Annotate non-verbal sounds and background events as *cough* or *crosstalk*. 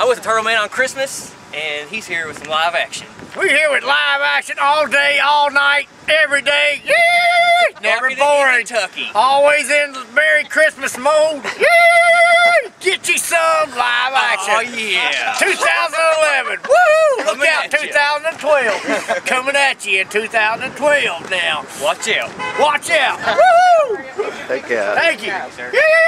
I was a Turtle Man on Christmas, and he's here with some live action. We're here with live action all day, all night, every day. Yeah! Never Walking in boring. Kentucky. Always in the Merry Christmas mode. Yeah! Get you some live oh, action. Oh yeah. 2011. *laughs* Woo! Look out, 2012. Coming at you in 2012 now. Watch out. Watch out. Woo! Thank you. Thank you. Yeah!